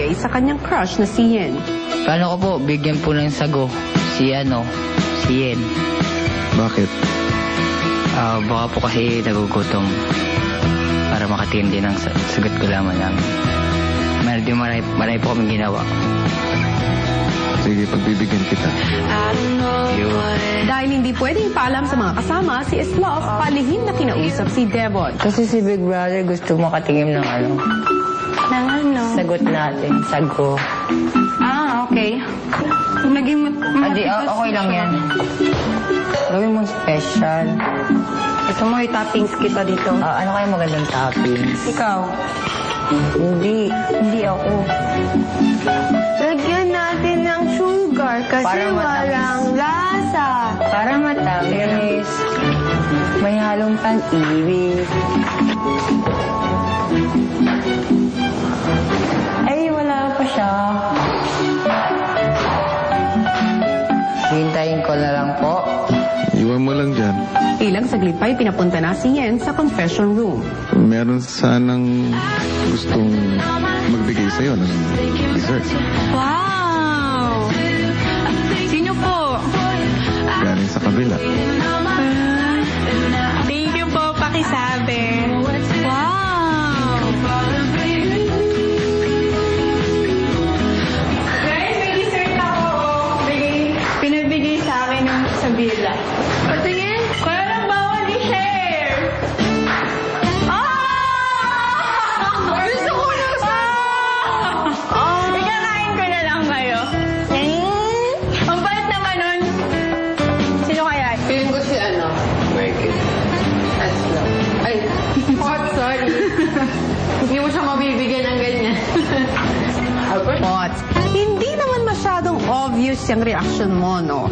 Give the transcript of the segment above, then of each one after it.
ibibigay sa kanyang crush na si Yen. Paano ko po bigyan po ng sago si ano, si Yen? Bakit? Ah, baka po kasi nagugutom para makatim din ang sa- sagot ko lamang namin. Marami, marami, marami po kami ginawa. Sige, pagbibigyan kita. Dahil hindi pwedeng paalam sa mga kasama, si Islof palihim na kinausap si Devon. Kasi si Big Brother gusto makatingin ng ano, Nang ano? sagot natin, sago. Ah, okay. Kung naging mat- Adi, matigas Ah, okay lang yan. Gawin mo special. Ito mo, toppings kita dito. Ah, ano kaya magandang toppings? Ikaw. Hindi, hindi ako. Lagyan natin ng sugar kasi Para matamis. walang lasa. Para matamis. May halong pag-ibig. Siya. Hintayin ko na lang po. Iwan mo lang dyan. Ilang saglit pa pinapunta na si Yen sa confession room. Meron sanang gustong magbigay sa'yo ng dessert. Wow! What? Sorry. Hindi mo siya mabibigyan ng ganyan. But, hindi naman masyadong obvious yung reaction mo, no?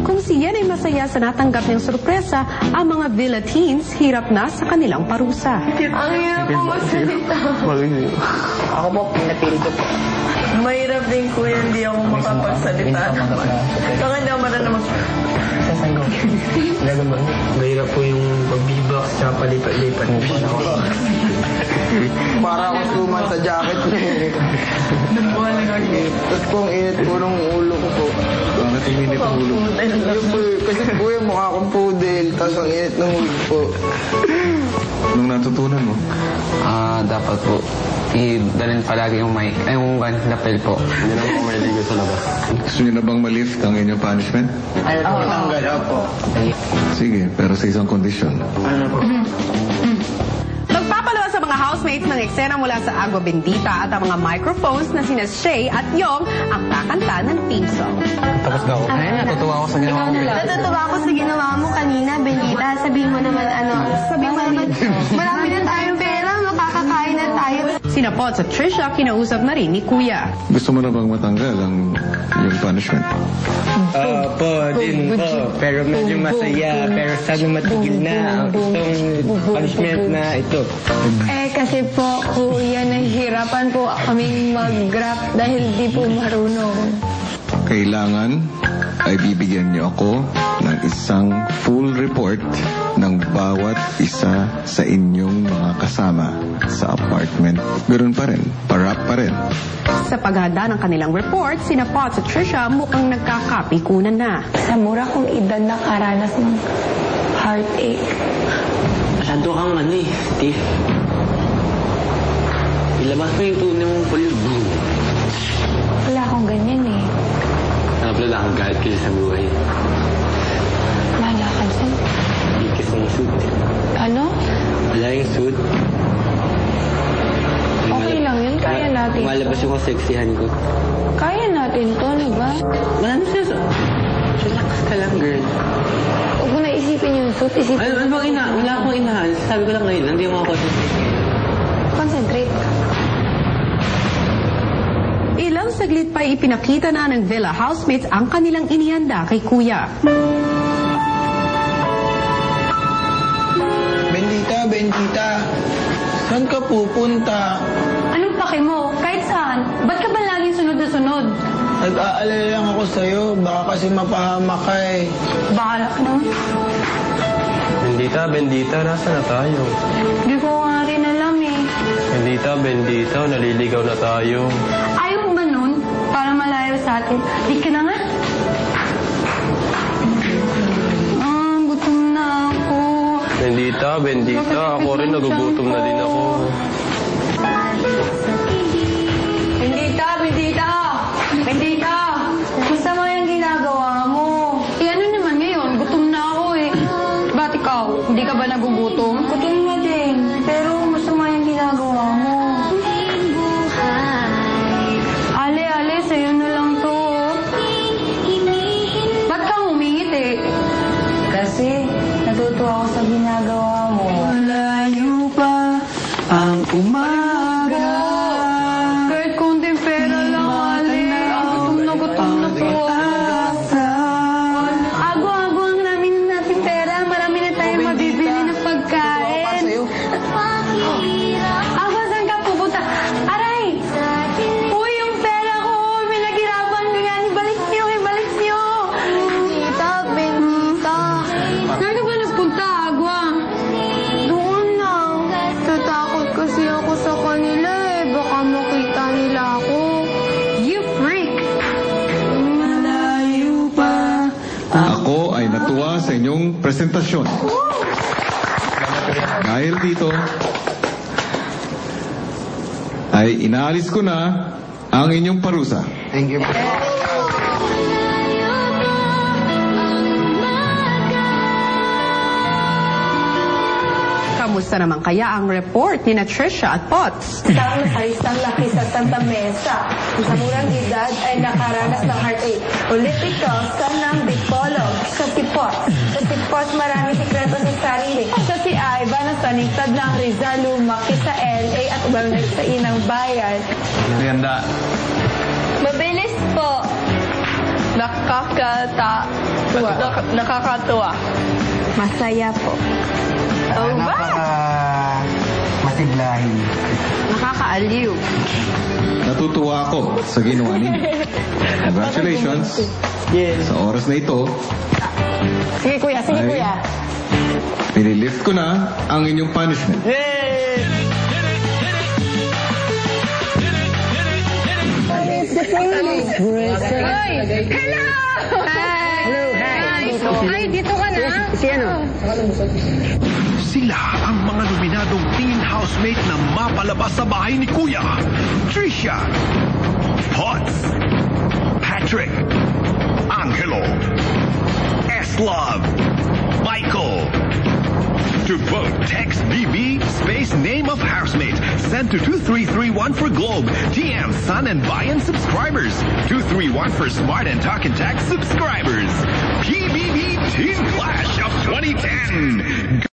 Kung si Yen ay masaya sa natanggap niyang sorpresa, ang mga Villa teens hirap na sa kanilang parusa. Ang hirap po magsalita. Ako po, pinapili ko po. Mahirap din kuya, hindi ako makapagsalita naman. Baka hindi ako marunong mag... Sa sago. Mahirap po yung pagbibak sa palipat-lipat. Para ako suman sa jacket niya. Tapos po ang init po ng ulo ko po. Uminit ang ulo? Yun po, eh, kasi po yung mukha akong poodle, tapos ang init ng ulo po. Nung natutunan mo, Ah, dapat po. I-dalhin palagi yung mic. Ay, yung gan, lapel po. Hindi naman ako maliligo sa labas. gusto niyo na bang malift ang inyong punishment? Ano po? Tanggal po. Sige, pero sa isang kondisyon. Ano po? Magpapalawa sa mga housemates ng eksena mula sa Agua Bendita at ang mga microphones na sina Shay at Yong ang kakanta ng theme song. Tapos na ako. Ay, natutuwa ako sa ginawa ko. Natutuwa ako sa ginawa mo kanina, Benita. Sabihin mo naman ano. Sabihin mo naman, marami na tayong pera, makakakain na tayo. Sina Potts at Trisha kinausap na rin ni Kuya. Gusto mo na bang matanggal ang yung punishment? Opo, din po. Pero medyo masaya. Pero sana matigil na ang itong punishment na ito. Eh, kasi po, kuya, nahihirapan po kaming mag-rap dahil di po marunong. Kailangan ay bibigyan niyo ako ng isang full report ng bawat isa sa inyong mga kasama sa apartment. Ganoon pa rin, parap pa rin. Sa paghanda ng kanilang report, sina Potts at Trisha mukhang nagkakapikunan na. Sa mura kong edad nakaranas ng heartache. Masyado kang ano eh, Steve. Ilabas mo yung tunay mong kulog. Wala akong ganyan eh. Napala lang ang galit kayo sa buhay. Wala ka dyan. Ikis ng suit. Ano? Wala yung suit. Okay lang yun. Kaya natin. Malabas yung kaseksihan ko. Kaya natin to, ano ba? Wala na siya. Relax ka lang, girl. Huwag mo na isipin yung suit. Isipin Ano, ano bang ina? Wala akong inahan. Sabi ko lang ngayon, hindi mo ako Concentrate ka. Saglit pa ipinakita na ng Villa housemates ang kanilang inihanda kay Kuya. Bendita, Bendita. Saan ka pupunta? Anong pake mo? Kahit saan? Ba't ka ba laging sunod na sunod? Nag-aalala lang ako sa'yo. Baka kasi mapahama ka eh. Bahala ka naman. Bendita, bendita, nasa na tayo? Hindi ko nga rin alam eh. Bendita, bendita, naliligaw na tayo. Malayo sa atin. Di ka na nga. Ah, gutom na ako. Bendita, Bendita. Ako rin nagugutom na din ako. Bendita, Bendita! Bendita! Gusto mo yung ginagawa mo? Eh ano naman ngayon? Gutom na ako eh. Ba't ikaw? Hindi ka ba nagugutom? Gutom na natutuwa ako sa ginagawa mo. Malayo pa ang umaga. Inyong presentasyon. Dahil dito, ay inaalis ko na ang inyong parusa. Thank you Kamusta naman kaya ang report ni na Trisha at Potts? Isang isang laki sa Santa Mesa. Sa murang edad ay nakaranas ng heartache. Political sa ng Dipolo. Sa si Potts. Sa si Potts marami sikreto sa sarili. Sa si Iva na sanitad ng Rizal lumaki sa LA at umalag sa inang bayan. Ganda. Mabilis po. Nakakata. nakakatuwa. Masaya po. Oh, Napaka masiglahin. Nakakaaliw. Natutuwa ako sa ginawa ninyo. Congratulations. Yes. Sa oras na ito, Sige kuya, sige Ay. kuya. pinilift ko na ang inyong punishment. Yay! Ay, dito ka na? Sila ang mga nominadong teen housemate na mapalabas sa bahay ni Kuya. Trisha, Potts, Patrick, Angelo, S-Love, Michael. To vote, text BB space name of housemate. Send to 2331 for Globe, TM, Sun and Bayan subscribers. 231 for Smart and Talk and Text subscribers. PBB Teen Clash of 2010.